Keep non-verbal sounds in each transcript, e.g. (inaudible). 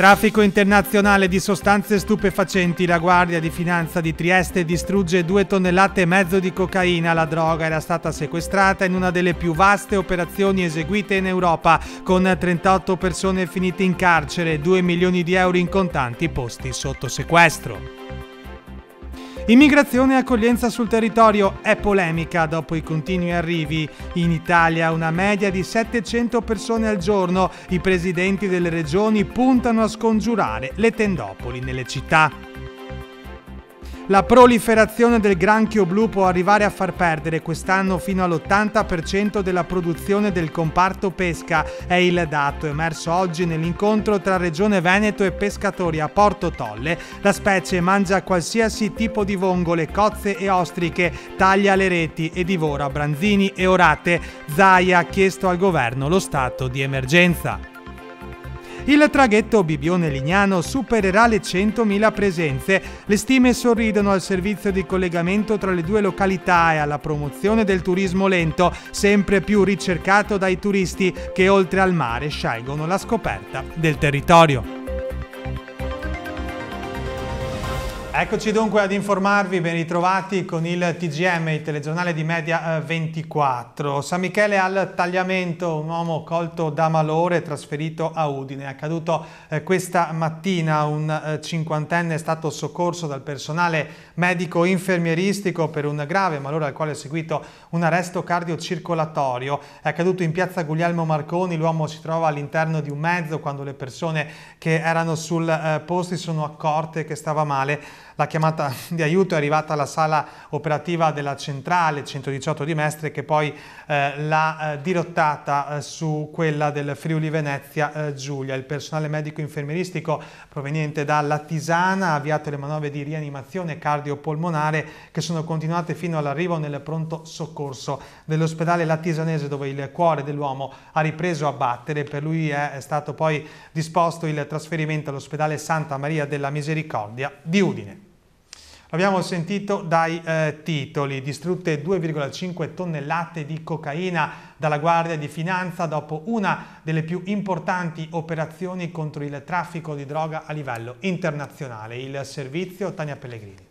Traffico internazionale di sostanze stupefacenti. La Guardia di Finanza di Trieste distrugge due tonnellate e mezzo di cocaina. La droga era stata sequestrata in una delle più vaste operazioni eseguite in Europa, con 38 persone finite in carcere e 2 milioni di euro in contanti posti sotto sequestro. Immigrazione e accoglienza sul territorio è polemica dopo i continui arrivi. In Italia una media di 700 persone al giorno. I presidenti delle regioni puntano a scongiurare le tendopoli nelle città. La proliferazione del granchio blu può arrivare a far perdere quest'anno fino all'80% della produzione del comparto pesca. È il dato emerso oggi nell'incontro tra Regione Veneto e pescatori a Porto Tolle. La specie mangia qualsiasi tipo di vongole, cozze e ostriche, taglia le reti e divora branzini e orate. Zaia ha chiesto al governo lo stato di emergenza. Il traghetto Bibione-Lignano supererà le 100.000 presenze. Le stime sorridono al servizio di collegamento tra le due località e alla promozione del turismo lento, sempre più ricercato dai turisti che oltre al mare scelgono la scoperta del territorio. Eccoci dunque ad informarvi, ben ritrovati con il TGM, il telegiornale di Media 24. Eh, San Michele al tagliamento, un uomo colto da malore trasferito a Udine. È accaduto eh, questa mattina, un eh, cinquantenne è stato soccorso dal personale medico infermieristico per un grave malore al quale è seguito un arresto cardiocircolatorio. È accaduto in piazza Guglielmo Marconi, l'uomo si trova all'interno di un mezzo quando le persone che erano sul posto si sono accorte che stava male la chiamata di aiuto è arrivata alla sala operativa della centrale 118 di Mestre che poi eh, l'ha eh, dirottata eh, su quella del Friuli Venezia eh, Giulia. Il personale medico infermieristico proveniente dalla Tisana ha avviato le manovre di rianimazione cardiopolmonare che sono continuate fino all'arrivo nel pronto soccorso dell'ospedale latisanese dove il cuore dell'uomo ha ripreso a battere. Per lui è stato poi disposto il trasferimento all'ospedale Santa Maria della Misericordia di Udine. Abbiamo sentito dai eh, titoli, distrutte 2,5 tonnellate di cocaina dalla Guardia di Finanza dopo una delle più importanti operazioni contro il traffico di droga a livello internazionale. Il servizio Tania Pellegrini.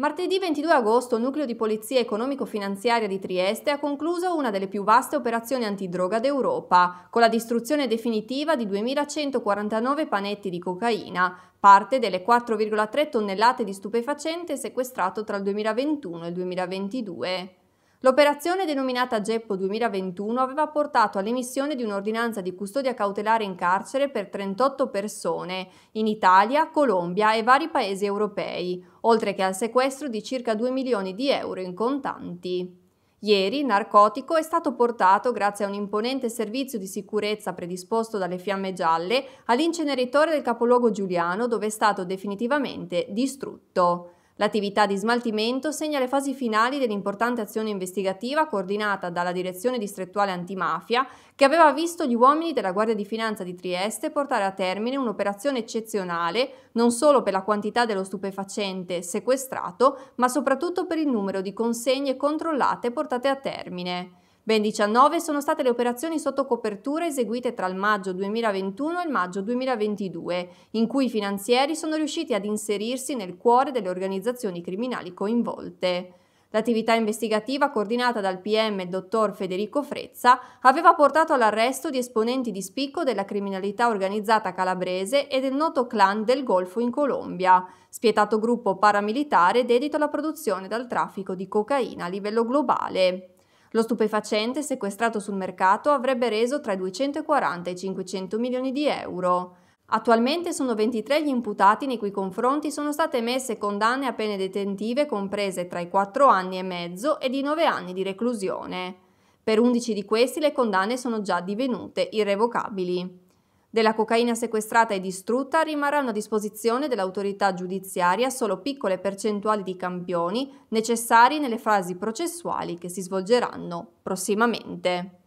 Martedì 22 agosto il nucleo di polizia economico-finanziaria di Trieste ha concluso una delle più vaste operazioni antidroga d'Europa, con la distruzione definitiva di 2149 panetti di cocaina, parte delle 4,3 tonnellate di stupefacente sequestrato tra il 2021 e il 2022. L'operazione denominata Geppo 2021 aveva portato all'emissione di un'ordinanza di custodia cautelare in carcere per 38 persone in Italia, Colombia e vari paesi europei, oltre che al sequestro di circa 2 milioni di euro in contanti. Ieri Narcotico è stato portato, grazie a un imponente servizio di sicurezza predisposto dalle Fiamme Gialle, all'inceneritore del capoluogo giuliano dove è stato definitivamente distrutto. L'attività di smaltimento segna le fasi finali dell'importante azione investigativa coordinata dalla Direzione Distrettuale Antimafia, che aveva visto gli uomini della Guardia di Finanza di Trieste portare a termine un'operazione eccezionale non solo per la quantità dello stupefacente sequestrato, ma soprattutto per il numero di consegne controllate portate a termine. Ben 19 sono state le operazioni sotto copertura eseguite tra il maggio 2021 e il maggio 2022, in cui i finanzieri sono riusciti ad inserirsi nel cuore delle organizzazioni criminali coinvolte. L'attività investigativa coordinata dal PM dottor Federico Frezza aveva portato all'arresto di esponenti di spicco della criminalità organizzata calabrese e del noto clan del Golfo in Colombia, spietato gruppo paramilitare dedito alla produzione dal traffico di cocaina a livello globale. Lo stupefacente sequestrato sul mercato avrebbe reso tra i 240 e i 500 milioni di euro. Attualmente sono 23 gli imputati nei cui confronti sono state emesse condanne a pene detentive comprese tra i 4 anni e mezzo e i 9 anni di reclusione. Per 11 di questi le condanne sono già divenute irrevocabili. Della cocaina sequestrata e distrutta rimarranno a disposizione dell'autorità giudiziaria solo piccole percentuali di campioni necessari nelle fasi processuali che si svolgeranno prossimamente.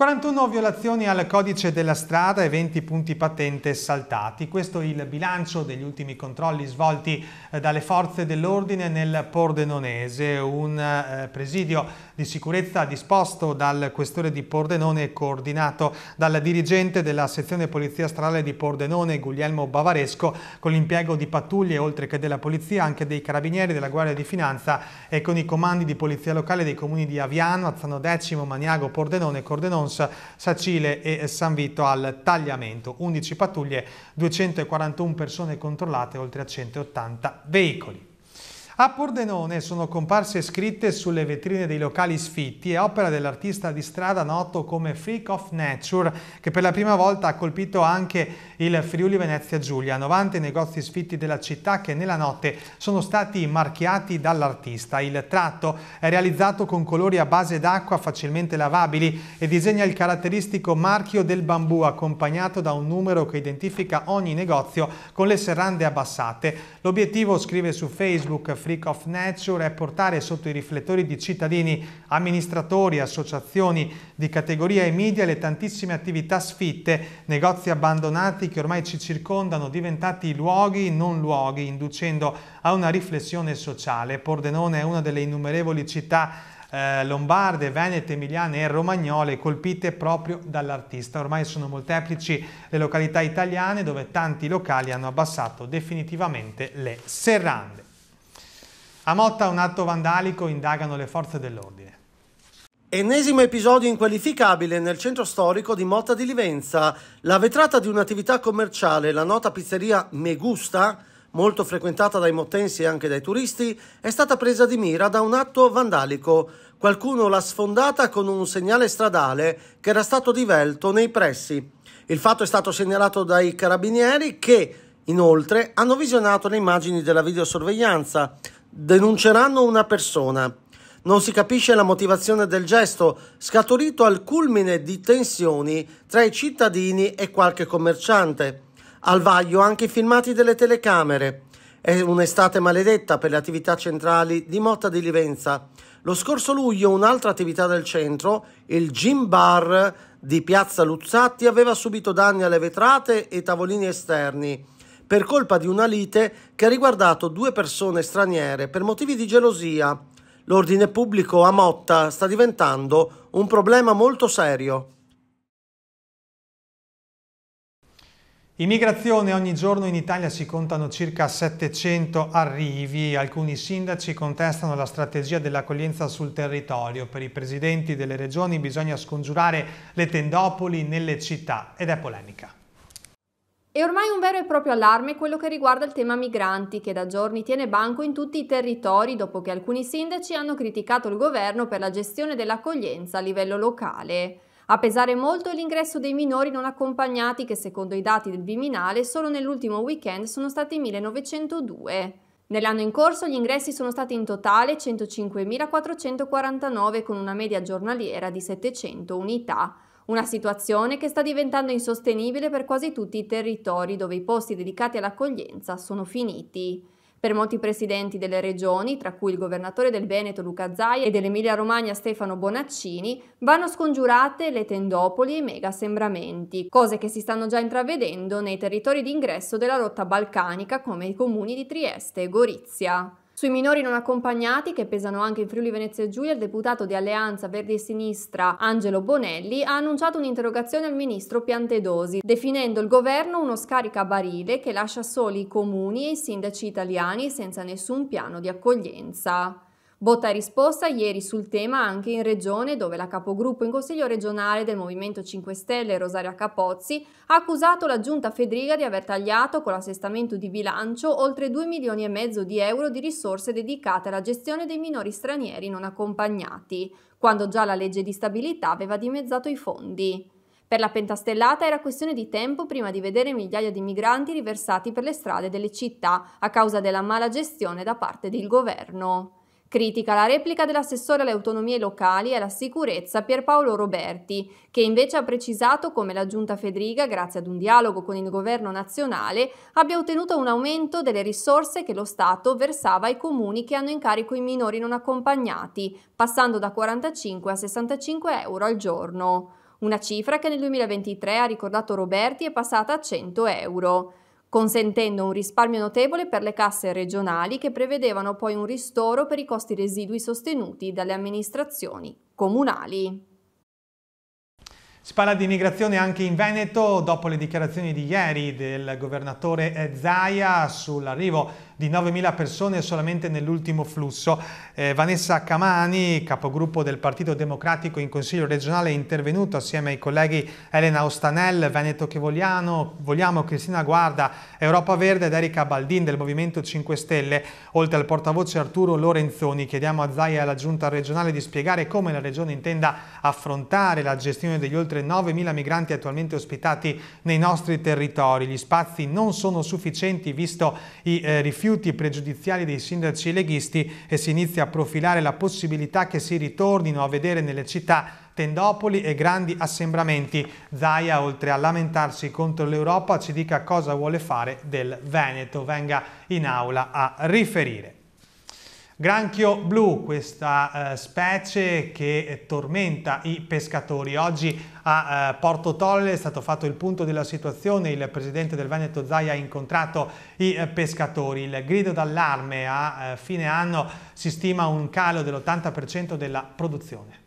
41 violazioni al codice della strada e 20 punti patente saltati. Questo è il bilancio degli ultimi controlli svolti eh, dalle forze dell'ordine nel Pordenonese, un eh, presidio di sicurezza disposto dal questore di Pordenone e coordinato dal dirigente della sezione polizia stradale di Pordenone, Guglielmo Bavaresco, con l'impiego di pattuglie oltre che della polizia, anche dei carabinieri, della Guardia di Finanza e con i comandi di polizia locale dei comuni di Aviano, Azzano Decimo, Maniago, Pordenone Cordenone Mons, Sacile e San Vito al tagliamento. 11 pattuglie, 241 persone controllate, oltre a 180 veicoli. A Pordenone sono comparse scritte sulle vetrine dei locali sfitti e opera dell'artista di strada noto come Freak of Nature che per la prima volta ha colpito anche il Friuli Venezia Giulia. 90 negozi sfitti della città che nella notte sono stati marchiati dall'artista. Il tratto è realizzato con colori a base d'acqua facilmente lavabili e disegna il caratteristico marchio del bambù accompagnato da un numero che identifica ogni negozio con le serrande abbassate. L'obiettivo, scrive su Facebook, Freak of Nature è portare sotto i riflettori di cittadini, amministratori, associazioni di categoria e media le tantissime attività sfitte, negozi abbandonati che ormai ci circondano, diventati luoghi non luoghi, inducendo a una riflessione sociale. Pordenone è una delle innumerevoli città eh, lombarde, venete, emiliane e romagnole colpite proprio dall'artista. Ormai sono molteplici le località italiane dove tanti locali hanno abbassato definitivamente le serrande. A Motta un atto vandalico indagano le forze dell'ordine. Ennesimo episodio inqualificabile nel centro storico di Motta di Livenza. La vetrata di un'attività commerciale, la nota pizzeria Megusta, molto frequentata dai mottensi e anche dai turisti, è stata presa di mira da un atto vandalico. Qualcuno l'ha sfondata con un segnale stradale che era stato divelto nei pressi. Il fatto è stato segnalato dai carabinieri che, inoltre, hanno visionato le immagini della videosorveglianza denunceranno una persona. Non si capisce la motivazione del gesto, scaturito al culmine di tensioni tra i cittadini e qualche commerciante. Al vaglio anche i filmati delle telecamere. È un'estate maledetta per le attività centrali di Motta di Livenza. Lo scorso luglio un'altra attività del centro, il Gym Bar di Piazza Luzzatti, aveva subito danni alle vetrate e tavolini esterni per colpa di una lite che ha riguardato due persone straniere per motivi di gelosia. L'ordine pubblico a Motta sta diventando un problema molto serio. Immigrazione, ogni giorno in Italia si contano circa 700 arrivi. Alcuni sindaci contestano la strategia dell'accoglienza sul territorio. Per i presidenti delle regioni bisogna scongiurare le tendopoli nelle città ed è polemica. È ormai un vero e proprio allarme quello che riguarda il tema migranti, che da giorni tiene banco in tutti i territori dopo che alcuni sindaci hanno criticato il governo per la gestione dell'accoglienza a livello locale. A pesare molto l'ingresso dei minori non accompagnati che secondo i dati del Viminale solo nell'ultimo weekend sono stati 1902. Nell'anno in corso gli ingressi sono stati in totale 105.449 con una media giornaliera di 700 unità. Una situazione che sta diventando insostenibile per quasi tutti i territori dove i posti dedicati all'accoglienza sono finiti. Per molti presidenti delle regioni, tra cui il governatore del Veneto Luca Zai e dell'Emilia Romagna Stefano Bonaccini, vanno scongiurate le tendopoli e i mega sembramenti, cose che si stanno già intravedendo nei territori d'ingresso della rotta balcanica come i comuni di Trieste e Gorizia. Sui minori non accompagnati, che pesano anche in Friuli Venezia Giulia, il deputato di Alleanza Verdi e Sinistra Angelo Bonelli ha annunciato un'interrogazione al ministro Piantedosi, definendo il governo uno scaricabarile che lascia soli i comuni e i sindaci italiani senza nessun piano di accoglienza. Botta e risposta ieri sul tema anche in Regione dove la capogruppo in Consiglio regionale del Movimento 5 Stelle Rosaria Capozzi ha accusato la giunta Fedriga di aver tagliato con l'assestamento di bilancio oltre 2 milioni e mezzo di euro di risorse dedicate alla gestione dei minori stranieri non accompagnati, quando già la legge di stabilità aveva dimezzato i fondi. Per la pentastellata era questione di tempo prima di vedere migliaia di migranti riversati per le strade delle città a causa della mala gestione da parte del governo. Critica la replica dell'assessore alle autonomie locali e alla sicurezza Pierpaolo Roberti, che invece ha precisato come la giunta Fedriga, grazie ad un dialogo con il governo nazionale, abbia ottenuto un aumento delle risorse che lo Stato versava ai comuni che hanno in carico i minori non accompagnati, passando da 45 a 65 euro al giorno. una cifra che nel 2023, ha ricordato Roberti, è passata a 100 euro consentendo un risparmio notevole per le casse regionali che prevedevano poi un ristoro per i costi residui sostenuti dalle amministrazioni comunali. Si parla di immigrazione anche in Veneto dopo le dichiarazioni di ieri del governatore Zaia sull'arrivo di 9.000 persone solamente nell'ultimo flusso. Eh, Vanessa Camani, capogruppo del Partito Democratico in Consiglio regionale, è intervenuto assieme ai colleghi Elena Ostanel, Veneto che vogliamo, vogliamo Cristina Guarda, Europa Verde ed Erika Baldin del Movimento 5 Stelle, oltre al portavoce Arturo Lorenzoni. Chiediamo a Zaia e alla Giunta regionale di spiegare come la Regione intenda affrontare la gestione degli oltre 9.000 migranti attualmente ospitati nei nostri territori. Gli spazi non sono sufficienti visto i eh, rifiuti rifiuti pregiudiziali dei sindaci leghisti e si inizia a profilare la possibilità che si ritornino a vedere nelle città tendopoli e grandi assembramenti. Zaia, oltre a lamentarsi contro l'Europa, ci dica cosa vuole fare del Veneto. Venga in aula a riferire. Granchio blu, questa eh, specie che tormenta i pescatori. Oggi a eh, Porto Tolle è stato fatto il punto della situazione, il presidente del Veneto Zaia ha incontrato i eh, pescatori. Il grido d'allarme a eh, fine anno si stima un calo dell'80% della produzione.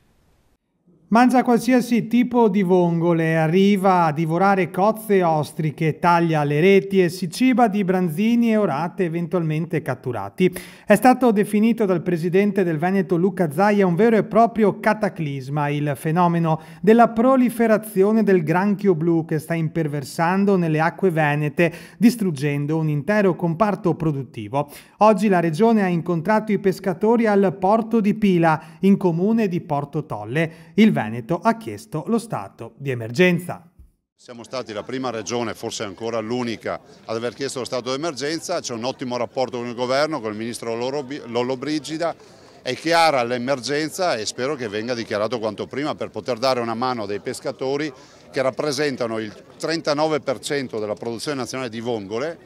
Mangia qualsiasi tipo di vongole, arriva a divorare cozze e ostriche, taglia le reti e si ciba di branzini e orate eventualmente catturati. È stato definito dal presidente del Veneto Luca Zaia un vero e proprio cataclisma, il fenomeno della proliferazione del granchio blu che sta imperversando nelle acque venete, distruggendo un intero comparto produttivo. Oggi la regione ha incontrato i pescatori al porto di Pila, in comune di Porto Tolle. Il Veneto ha chiesto lo stato di emergenza. Siamo stati la prima regione, forse ancora l'unica, ad aver chiesto lo stato di emergenza, c'è un ottimo rapporto con il governo, con il ministro Lollo Brigida, è chiara l'emergenza e spero che venga dichiarato quanto prima per poter dare una mano dei pescatori che rappresentano il 39% della produzione nazionale di vongole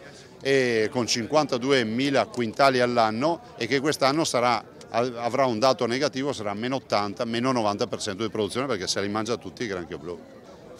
e con 52.000 quintali all'anno e che quest'anno sarà avrà un dato negativo, sarà meno 80, meno 90% di produzione perché se li mangia tutti il granchio blu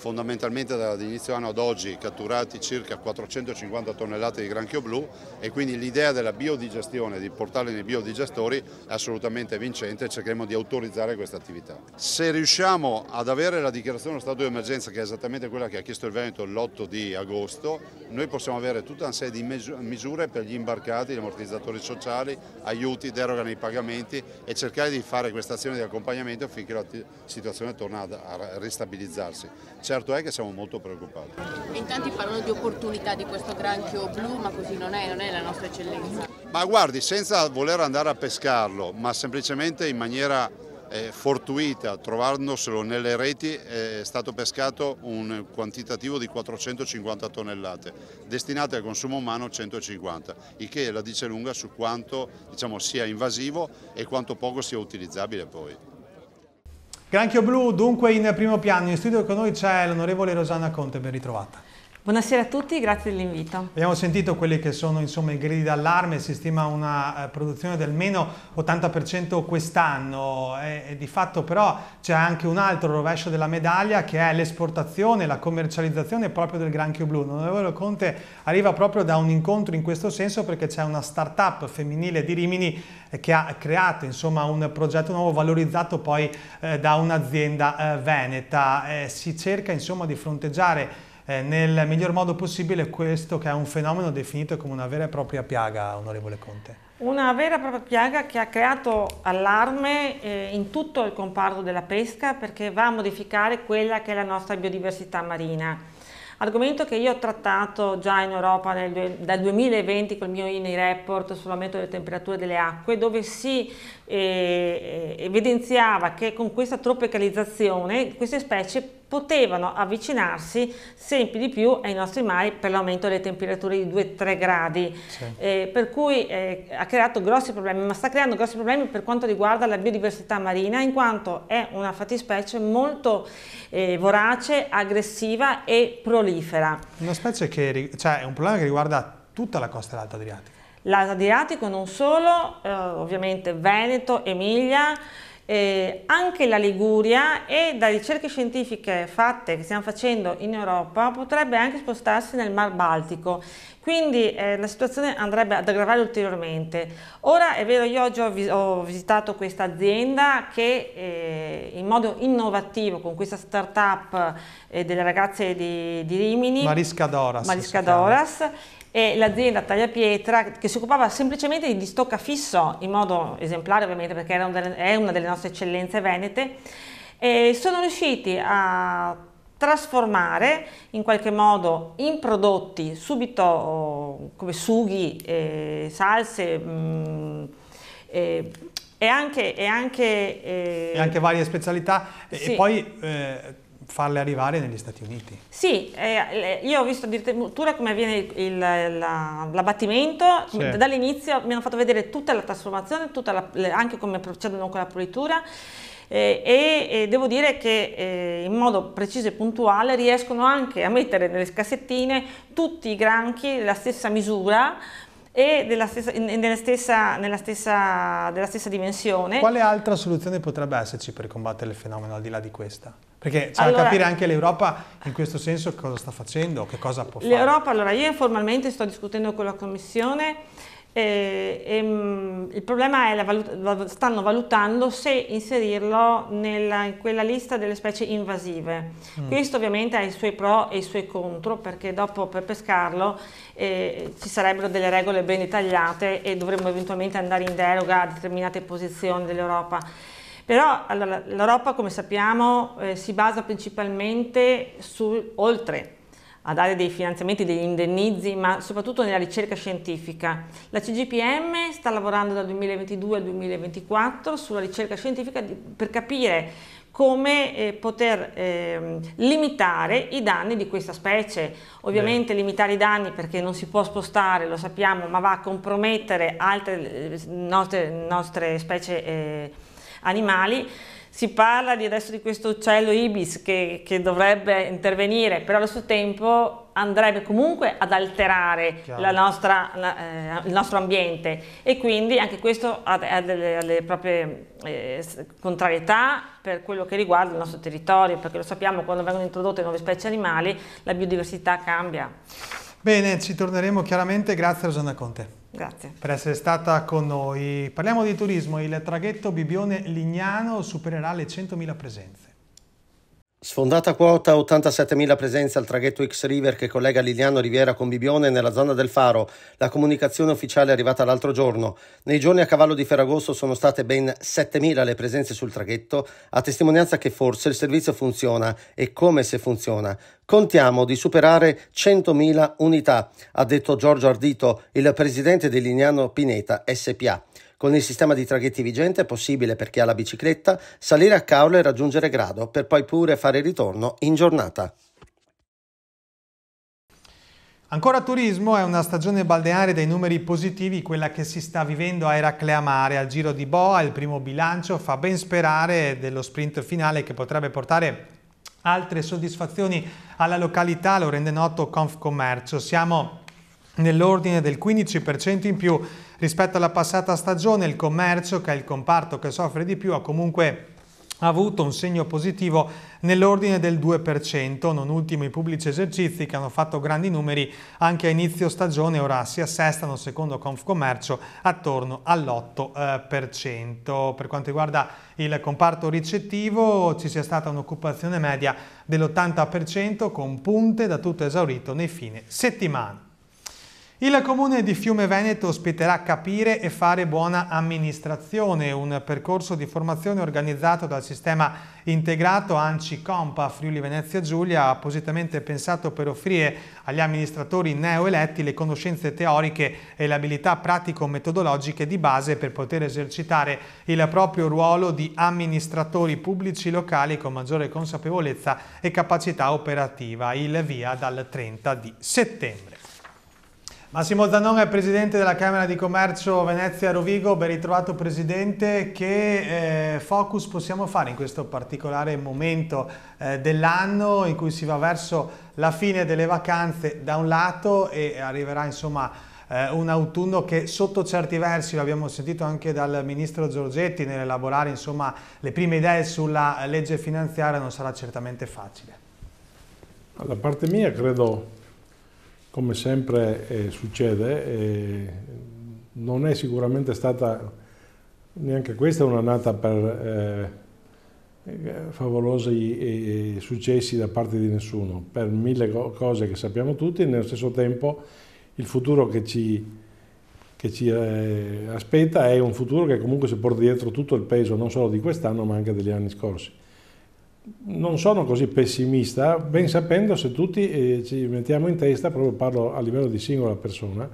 fondamentalmente dall'inizio anno ad oggi catturati circa 450 tonnellate di granchio blu e quindi l'idea della biodigestione, di portarli nei biodigestori è assolutamente vincente e cercheremo di autorizzare questa attività. Se riusciamo ad avere la dichiarazione dello stato di emergenza che è esattamente quella che ha chiesto il Veneto l'8 di agosto, noi possiamo avere tutta una serie di misure per gli imbarcati, gli ammortizzatori sociali, aiuti, deroga nei pagamenti e cercare di fare questa azione di accompagnamento finché la situazione torna a ristabilizzarsi. Certo è che siamo molto preoccupati. In tanti parlano di opportunità di questo granchio blu, ma così non è, non è la nostra eccellenza. Ma guardi, senza voler andare a pescarlo, ma semplicemente in maniera eh, fortuita, trovandoselo nelle reti, è stato pescato un quantitativo di 450 tonnellate, destinate al consumo umano 150, il che la dice lunga su quanto diciamo, sia invasivo e quanto poco sia utilizzabile poi. Granchio Blu dunque in primo piano, in studio con noi c'è l'onorevole Rosanna Conte, ben ritrovata. Buonasera a tutti, grazie dell'invito. Abbiamo sentito quelli che sono insomma, i gridi d'allarme, si stima una eh, produzione del meno 80% quest'anno e, e, di fatto però c'è anche un altro rovescio della medaglia che è l'esportazione, la commercializzazione proprio del granchio blu. L'onorevole Conte arriva proprio da un incontro in questo senso perché c'è una start-up femminile di Rimini eh, che ha creato insomma, un progetto nuovo valorizzato poi eh, da un'azienda eh, veneta. Si cerca insomma, di fronteggiare eh, nel miglior modo possibile questo che è un fenomeno definito come una vera e propria piaga, onorevole Conte. Una vera e propria piaga che ha creato allarme eh, in tutto il comparto della pesca perché va a modificare quella che è la nostra biodiversità marina. Argomento che io ho trattato già in Europa nel, dal 2020 col mio INI report sull'aumento delle temperature delle acque, dove si eh, evidenziava che con questa tropicalizzazione queste specie potevano avvicinarsi sempre di più ai nostri mari per l'aumento delle temperature di 2-3 gradi, sì. eh, per cui eh, ha creato grossi problemi, ma sta creando grossi problemi per quanto riguarda la biodiversità marina, in quanto è una fattispecie molto eh, vorace, aggressiva e prolifera. Una specie che, cioè è un problema che riguarda tutta la costa dell'Alto Adriatico. L'Alto Adriatico non solo, eh, ovviamente Veneto, Emilia, eh, anche la Liguria e da ricerche scientifiche fatte che stiamo facendo in Europa potrebbe anche spostarsi nel Mar Baltico. Quindi eh, la situazione andrebbe ad aggravare ulteriormente. Ora è vero, io oggi ho, vis ho visitato questa azienda che eh, in modo innovativo con questa start-up eh, delle ragazze di, di Rimini, Marisca Doras, Marisca Doras e l'azienda Tagliapietra che si occupava semplicemente di stocca fisso in modo esemplare ovviamente perché è una delle nostre eccellenze venete e sono riusciti a trasformare in qualche modo in prodotti subito come sughi, eh, salse mh, mm, eh, e, anche, e, anche, eh, e anche varie specialità sì. e poi eh, farle arrivare negli Stati Uniti. Sì, eh, io ho visto addirittura come avviene l'abbattimento, sì. dall'inizio mi hanno fatto vedere tutta la trasformazione, tutta la, anche come procedono con la pulitura eh, e, e, devo dire che eh, in modo preciso e puntuale riescono anche a mettere nelle cassettine tutti i granchi della stessa misura e della stessa, nella, stessa, nella stessa, della stessa dimensione. Quale altra soluzione potrebbe esserci per combattere il fenomeno al di là di questa? Perché c'è allora, da capire anche l'Europa in questo senso cosa sta facendo, che cosa può fare. L'Europa, allora io informalmente sto discutendo con la Commissione e, e, mm, il problema è valut stanno valutando se inserirlo nella, in quella lista delle specie invasive. Mm. Questo ovviamente ha i suoi pro e i suoi contro perché dopo per pescarlo eh, ci sarebbero delle regole ben dettagliate e dovremmo eventualmente andare in deroga a determinate posizioni dell'Europa. Però allora, l'Europa, come sappiamo, eh, si basa principalmente su, oltre a dare dei finanziamenti, degli indennizi, ma soprattutto nella ricerca scientifica. La CGPM sta lavorando dal 2022 al 2024 sulla ricerca scientifica per capire come eh, poter eh, limitare i danni di questa specie. Ovviamente Beh. limitare i danni perché non si può spostare, lo sappiamo, ma va a compromettere altre eh, nostre, nostre specie eh, animali. Si parla di adesso di questo uccello ibis che, che dovrebbe intervenire, però allo stesso tempo andrebbe comunque ad alterare nostra, la, eh, il nostro ambiente e quindi anche questo ha, ha delle, delle, proprie eh, contrarietà per quello che riguarda il nostro territorio, perché lo sappiamo quando vengono introdotte nuove specie animali la biodiversità cambia. Bene, ci torneremo chiaramente, grazie Rosanna Conte. Grazie. Per essere stata con noi. Parliamo di turismo, il traghetto Bibione-Lignano supererà le 100.000 presenze. Sfondata quota 87.000 presenze al traghetto X-River che collega Liliano Riviera con Bibione nella zona del Faro. La comunicazione ufficiale è arrivata l'altro giorno. Nei giorni a cavallo di Ferragosto sono state ben 7.000 le presenze sul traghetto, a testimonianza che forse il servizio funziona e come se funziona. Contiamo di superare 100.000 unità, ha detto Giorgio Ardito, il presidente di Lignano Pineta SPA. Con il sistema di traghetti vigente è possibile per chi ha la bicicletta salire a cavolo e raggiungere Grado per poi pure fare ritorno in giornata. Ancora turismo è una stagione balneare dai numeri positivi, quella che si sta vivendo a Eraclea Mare. Al Giro di Boa il primo bilancio fa ben sperare dello sprint finale che potrebbe portare altre soddisfazioni alla località, lo rende noto Confcommercio. Siamo nell'ordine del 15% in più rispetto alla passata stagione. Il commercio, che è il comparto che soffre di più, ha comunque avuto un segno positivo nell'ordine del 2%, non ultimo i pubblici esercizi che hanno fatto grandi numeri anche a inizio stagione, ora si assestano secondo Confcommercio attorno all'8%. Per quanto riguarda il comparto ricettivo ci sia stata un'occupazione media dell'80% con punte da tutto esaurito nei fine settimana. Il comune di Fiume Veneto ospiterà Capire e fare buona amministrazione, un percorso di formazione organizzato dal sistema integrato ANCI Compa Friuli Venezia Giulia, appositamente pensato per offrire agli amministratori neoeletti le conoscenze teoriche e le abilità pratico-metodologiche di base per poter esercitare il proprio ruolo di amministratori pubblici locali con maggiore consapevolezza e capacità operativa. Il via dal 30 di settembre. Massimo Zanon è Presidente della Camera di Commercio Venezia Rovigo, ben ritrovato Presidente. Che eh, focus possiamo fare in questo particolare momento eh, dell'anno in cui si va verso la fine delle vacanze da un lato e arriverà insomma eh, un autunno che sotto certi versi, lo abbiamo sentito anche dal Ministro Giorgetti, nell'elaborare insomma, le prime idee sulla legge finanziaria non sarà certamente facile. Da parte mia credo, come sempre eh, succede, eh, non è sicuramente stata neanche questa un'annata per eh, favolosi successi da parte di nessuno, per mille cose che sappiamo tutti e nello stesso tempo il futuro che ci, che ci eh, aspetta è un futuro che comunque si porta dietro tutto il peso non solo di quest'anno ma anche degli anni scorsi. Non sono così pessimista, ben sapendo se tutti eh, ci mettiamo in testa, proprio parlo a livello di singola persona,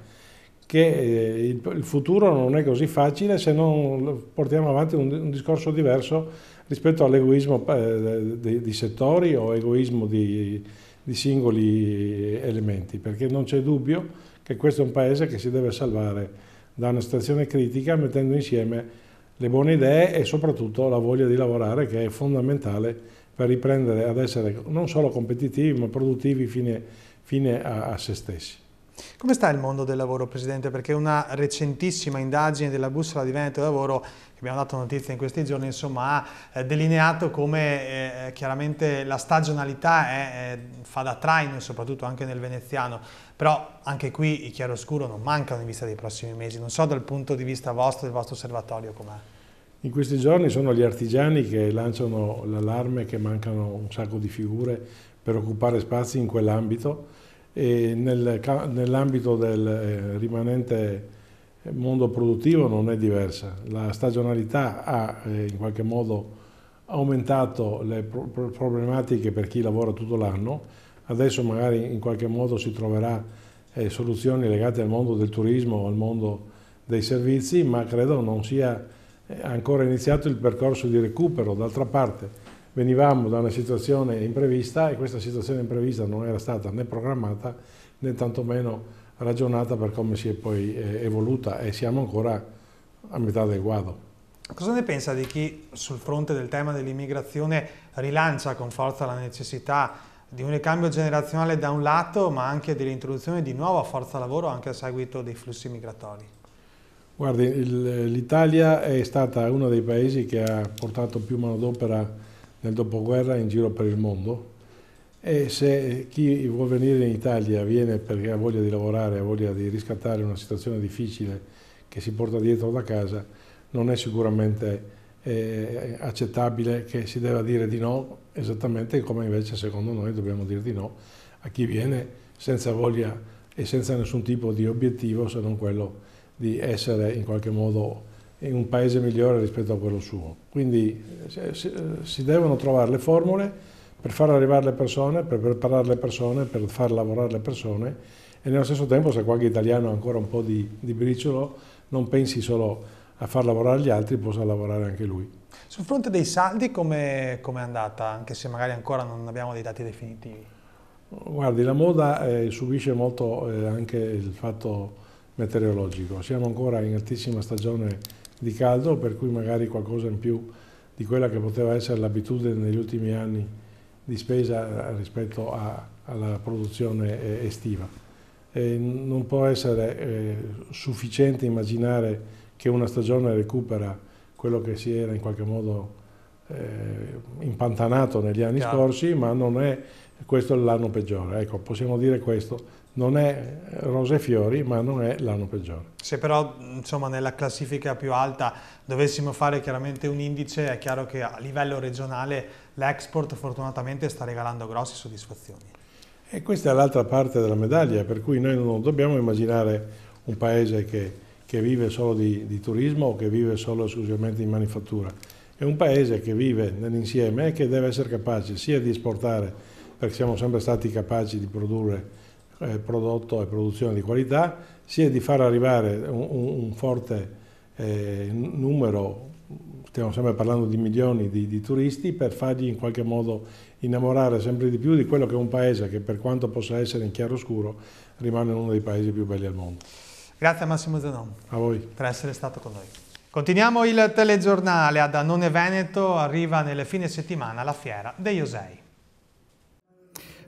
che eh, il, il, futuro non è così facile se non portiamo avanti un, un discorso diverso rispetto all'egoismo eh, di, di, settori o egoismo di, di singoli elementi, perché non c'è dubbio che questo è un paese che si deve salvare da una situazione critica mettendo insieme le buone idee e soprattutto la voglia di lavorare che è fondamentale per riprendere ad essere non solo competitivi ma produttivi fine, fine a, a se stessi. Come sta il mondo del lavoro, Presidente? Perché una recentissima indagine della Bussola di Veneto Lavoro, che abbiamo dato notizia in questi giorni, insomma, ha eh, delineato come eh, chiaramente la stagionalità è, è, fa da traino, soprattutto anche nel veneziano, però anche qui i chiaroscuro non mancano in vista dei prossimi mesi. Non so dal punto di vista vostro, del vostro osservatorio, com'è. In questi giorni sono gli artigiani che lanciano l'allarme che mancano un sacco di figure per occupare spazi in quell'ambito e nel, nell'ambito del eh, rimanente mondo produttivo non è diversa. La stagionalità ha eh, in qualche modo aumentato le pro problematiche per chi lavora tutto l'anno, adesso magari in qualche modo si troverà eh, soluzioni legate al mondo del turismo al mondo dei servizi, ma credo non sia ancora iniziato il percorso di recupero. D'altra parte venivamo da una situazione imprevista e questa situazione imprevista non era stata né programmata né tantomeno ragionata per come si è poi eh, evoluta e siamo ancora a metà del guado. Cosa ne pensa di chi sul fronte del tema dell'immigrazione rilancia con forza la necessità di un ricambio generazionale da un lato, ma anche dell'introduzione di nuova forza lavoro anche a seguito dei flussi migratori? Guardi, l'Italia è stata uno dei paesi che ha portato più manodopera nel dopoguerra in giro per il mondo. E se chi vuole venire in Italia viene perché ha voglia di lavorare, ha voglia di riscattare una situazione difficile che si porta dietro da casa, non è sicuramente eh, accettabile che si debba dire di no, esattamente come invece secondo noi dobbiamo dire di no a chi viene senza voglia e senza nessun tipo di obiettivo se non quello di essere in qualche modo in un paese migliore rispetto a quello suo. Quindi si devono trovare le formule per far arrivare le persone, per preparare le persone, per far lavorare le persone e nello stesso tempo se qualche italiano ha ancora un po' di, di briciolo non pensi solo a far lavorare gli altri, possa lavorare anche lui. Sul fronte dei saldi come è andata, anche se magari ancora non abbiamo dei dati definitivi? Guardi, la moda eh, subisce molto eh, anche il fatto meteorologico, siamo ancora in altissima stagione di caldo, per cui magari qualcosa in più di quella che poteva essere l'abitudine negli ultimi anni di spesa rispetto a, alla produzione eh, estiva. E non può essere eh, sufficiente immaginare che una stagione recupera quello che si era in qualche modo eh, impantanato negli anni Chiaro. scorsi, ma non è questo l'anno peggiore. Ecco, possiamo dire questo non è rose e fiori, ma non è l'anno peggiore. Se però insomma, nella classifica più alta dovessimo fare chiaramente un indice, è chiaro che a livello regionale l'export fortunatamente sta regalando grosse soddisfazioni. E questa è l'altra parte della medaglia, per cui noi non dobbiamo immaginare un paese che, che vive solo di, di turismo o che vive solo esclusivamente di manifattura. È un paese che vive nell'insieme e che deve essere capace sia di esportare, perché siamo sempre stati capaci di produrre eh, prodotto e produzione di qualità, sia di far arrivare un, un forte eh, numero, stiamo sempre parlando di milioni di, di, turisti, per fargli in qualche modo innamorare sempre di più di quello che è un paese che per quanto possa essere in chiaroscuro rimane uno dei paesi più belli al mondo. Grazie a Massimo Zenon a voi. per essere stato con noi. Continuiamo il telegiornale ad Annone Veneto, arriva nelle fine settimana la fiera degli Osei.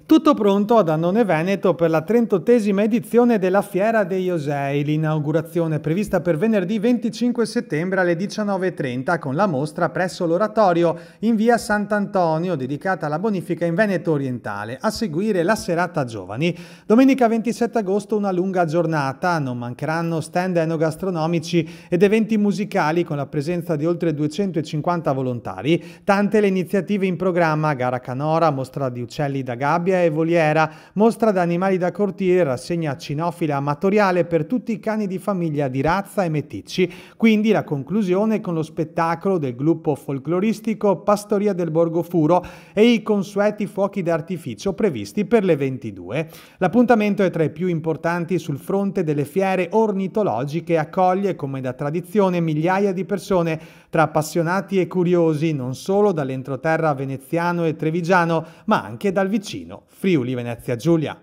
Tutto pronto ad Annone Veneto per la 38esima edizione della Fiera dei Osei. L'inaugurazione prevista per venerdì 25 settembre alle 19.30 con la mostra presso l'oratorio in via Sant'Antonio dedicata alla bonifica in Veneto orientale. A seguire la serata giovani. Domenica 27 agosto una lunga giornata. Non mancheranno stand enogastronomici ed eventi musicali con la presenza di oltre 250 volontari. Tante le iniziative in programma. Gara canora, mostra di uccelli da gabbia e voliera, mostra da animali da cortile, rassegna cinofila amatoriale per tutti i cani di famiglia di razza e meticci. Quindi la conclusione con lo spettacolo del gruppo folcloristico Pastoria del Borgo Furo e i consueti fuochi d'artificio previsti per le 22. L'appuntamento è tra i più importanti sul fronte delle fiere ornitologiche e accoglie, come da tradizione, migliaia di persone tra appassionati e curiosi non solo dall'entroterra veneziano e trevigiano, ma anche dal vicino Friuli Venezia Giulia.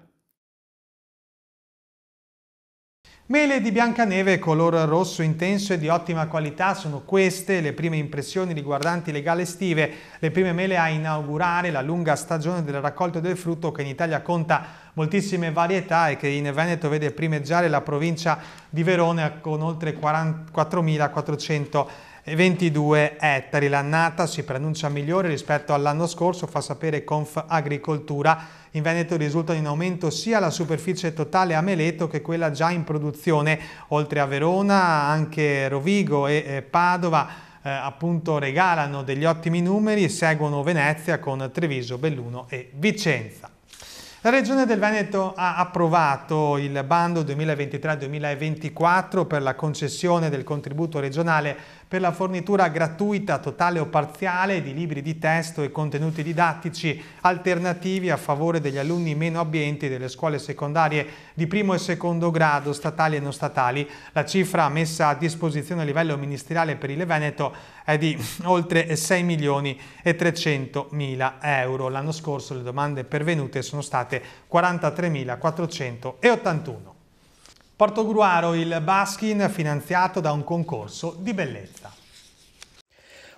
Mele di Biancaneve color rosso intenso e di ottima qualità sono queste le prime impressioni riguardanti le gale estive, le prime mele a inaugurare la lunga stagione del raccolto del frutto che in Italia conta moltissime varietà e che in Veneto vede primeggiare la provincia di Verona con oltre 4.400 22 ettari. L'annata si preannuncia migliore rispetto all'anno scorso, fa sapere Conf Agricoltura. In Veneto risultano in aumento sia la superficie totale a Meleto che quella già in produzione, oltre a Verona, anche Rovigo e Padova eh, appunto regalano degli ottimi numeri e seguono Venezia con Treviso, Belluno e Vicenza. La Regione del Veneto ha approvato il bando 2023-2024 per la concessione del contributo regionale per la fornitura gratuita totale o parziale di libri di testo e contenuti didattici alternativi a favore degli alunni meno abbienti delle scuole secondarie di primo e secondo grado, statali e non statali. La cifra messa a disposizione a livello ministeriale per il Veneto è di (clears throat) oltre 6 milioni e 300 mila euro. L'anno scorso le domande pervenute sono state 43.481. Portogruaro il Baskin finanziato da un concorso di bellezza.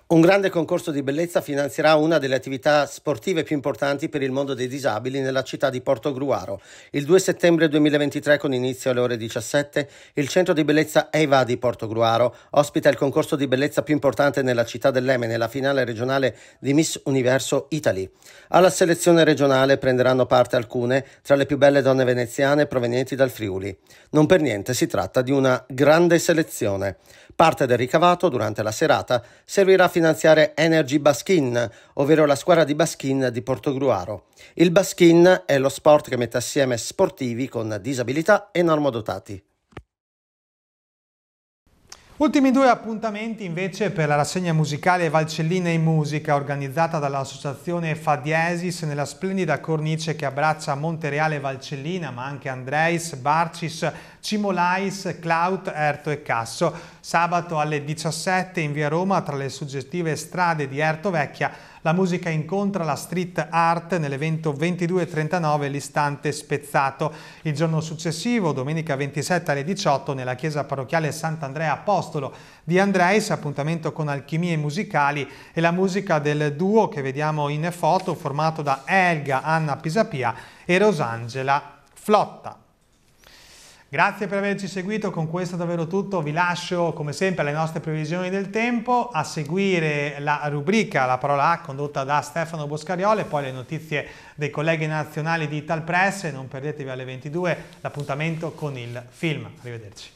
Un grande concorso di bellezza finanzierà una delle attività sportive più importanti per il mondo dei disabili nella città di Portogruaro. Il 2 settembre 2023, con inizio alle ore 17, il centro di bellezza Eva di Portogruaro ospita il concorso di bellezza più importante nella città dell'Eme nella finale regionale di Miss Universo Italy. Alla selezione regionale prenderanno parte alcune tra le più belle donne veneziane provenienti dal Friuli. Non per niente si tratta di una grande selezione. Parte del ricavato durante la serata servirà a finanziare Energy Baskin, ovvero la squadra di Baskin di Portogruaro. Il Baskin è lo sport che mette assieme sportivi con disabilità e normodotati. Ultimi due appuntamenti invece per la rassegna musicale Valcellina in Musica organizzata dall'associazione Fa Diesis nella splendida cornice che abbraccia Montereale Valcellina ma anche Andreis, Barcis, Cimolais, Clout, Erto e Casso. Sabato alle 17 in via Roma tra le suggestive strade di Erto Vecchia la musica incontra la street art nell'evento 22.39 l'istante spezzato. Il giorno successivo, domenica 27 alle 18, nella chiesa parrocchiale Sant'Andrea Apostolo di Andreis, appuntamento con alchimie musicali e la musica del duo che vediamo in foto formato da Elga Anna Pisapia e Rosangela Flotta. Grazie per averci seguito, con questo davvero tutto, vi lascio come sempre alle nostre previsioni del tempo, a seguire la rubrica La parola A condotta da Stefano Boscariole, poi le notizie dei colleghi nazionali di Italpress e non perdetevi alle 22 l'appuntamento con il film. Arrivederci.